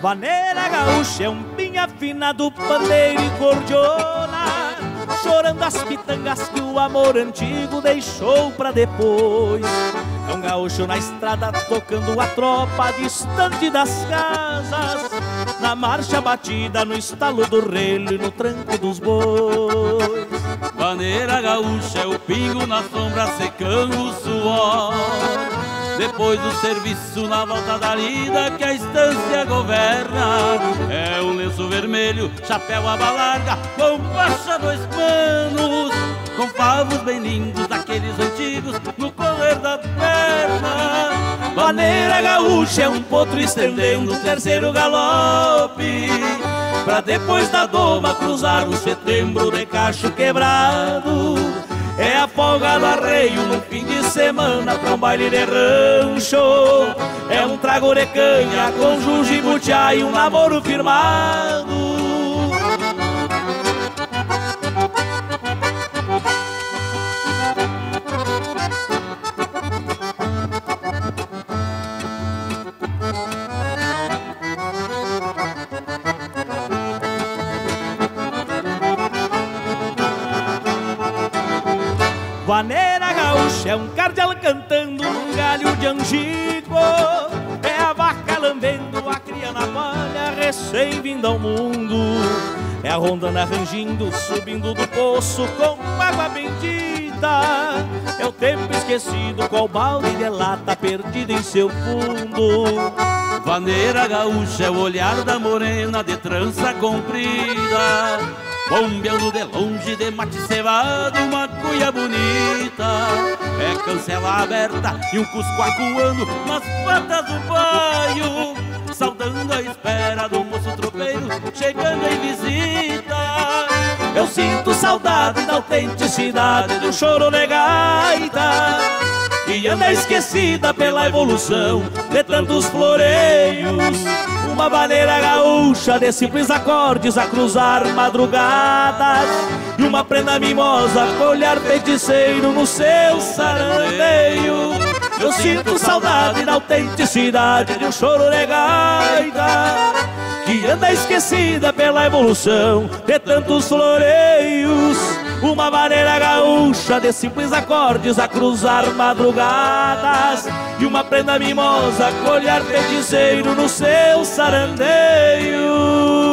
Vaneira gaúcha é um pinha fina do pandeiro e cordiona Chorando as pitangas que o amor antigo deixou pra depois. É um gaúcho na estrada tocando a tropa distante das casas. Na marcha batida, no estalo do relho e no tranco dos bois. Vaneira gaúcha é o pingo na sombra secando o suor depois do serviço na volta da lida que a estância governa. É um lenço vermelho, chapéu aba larga, com faixa dois panos Com favos bem lindos, daqueles antigos, no correr da perna. Maneira gaúcha é um potro estendendo o terceiro galope Pra depois da doma cruzar o setembro de cacho quebrado é a folga do arreio no fim de semana pra um baile de rancho. É um trago de canha com jujibutiá e um namoro firmado Vaneira gaúcha é um cardeal cantando num galho de angico. É a vaca lambendo a cria na palha recém-vinda ao mundo. É a rondana rangindo, subindo do poço com água bendita. É o tempo esquecido qual balde de lata perdida em seu fundo. Vaneira gaúcha é o olhar da morena de trança comprida. Bombeando de longe de mate cevado uma cuia bonita. É cancela aberta e um cusco acuando nas patas do baio. Saudando a espera do moço tropeiro chegando em visita. Eu sinto saudade da autenticidade do choro de gaita Que anda esquecida pela evolução de tantos floreios. Uma maneira gaúcha de simples acordes a cruzar madrugadas E uma prenda mimosa com olhar feiticeiro no seu sarandeio. Eu sinto saudade da autenticidade de um choro de gaita Que anda esquecida pela evolução de tantos floreios. Uma maneira gaúcha de simples acordes a cruzar madrugadas E uma prenda mimosa com olhar feiticeiro no seu sarandeio